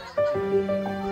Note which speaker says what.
Speaker 1: な。